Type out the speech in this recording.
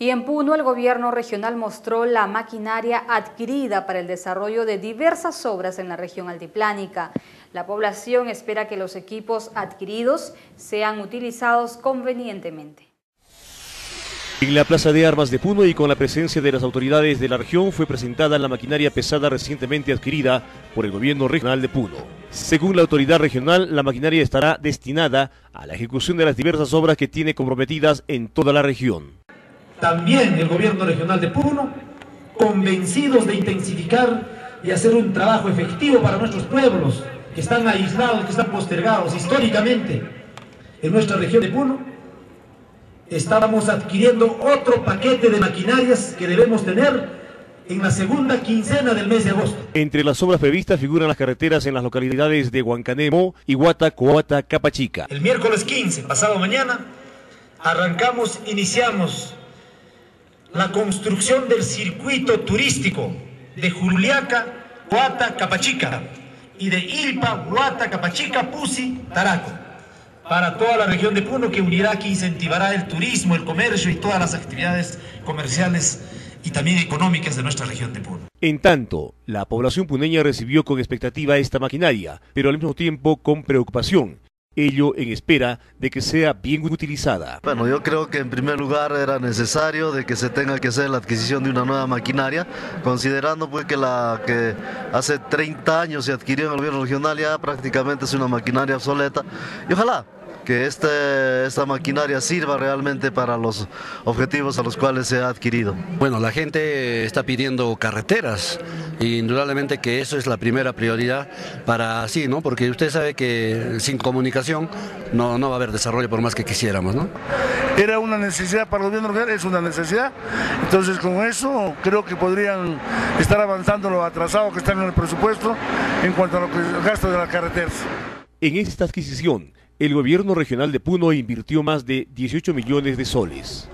Y en Puno el gobierno regional mostró la maquinaria adquirida para el desarrollo de diversas obras en la región altiplánica. La población espera que los equipos adquiridos sean utilizados convenientemente. En la Plaza de Armas de Puno y con la presencia de las autoridades de la región fue presentada la maquinaria pesada recientemente adquirida por el gobierno regional de Puno. Según la autoridad regional, la maquinaria estará destinada a la ejecución de las diversas obras que tiene comprometidas en toda la región también el gobierno regional de Puno, convencidos de intensificar y hacer un trabajo efectivo para nuestros pueblos que están aislados, que están postergados históricamente en nuestra región de Puno, estábamos adquiriendo otro paquete de maquinarias que debemos tener en la segunda quincena del mes de agosto. Entre las obras previstas figuran las carreteras en las localidades de Huancanemo, Iguata, Coata, Capachica. El miércoles 15, pasado mañana, arrancamos, iniciamos la construcción del circuito turístico de Juliaca, Huata, Capachica y de Ilpa, Huata, Capachica, Pusi, Taraco para toda la región de Puno que unirá, que incentivará el turismo, el comercio y todas las actividades comerciales y también económicas de nuestra región de Puno. En tanto, la población puneña recibió con expectativa esta maquinaria, pero al mismo tiempo con preocupación, ello en espera de que sea bien utilizada. Bueno, yo creo que en primer lugar era necesario de que se tenga que hacer la adquisición de una nueva maquinaria, considerando pues que la que hace 30 años se adquirió en el gobierno regional ya prácticamente es una maquinaria obsoleta y ojalá que este, esta maquinaria sirva realmente para los objetivos a los cuales se ha adquirido. Bueno, la gente está pidiendo carreteras, indudablemente que eso es la primera prioridad para así, ¿no? Porque usted sabe que sin comunicación no, no va a haber desarrollo por más que quisiéramos, ¿no? Era una necesidad para el gobierno regional, es una necesidad, entonces con eso creo que podrían estar avanzando lo atrasado que están en el presupuesto en cuanto a los gastos de las carreteras. En esta adquisición, el gobierno regional de Puno invirtió más de 18 millones de soles.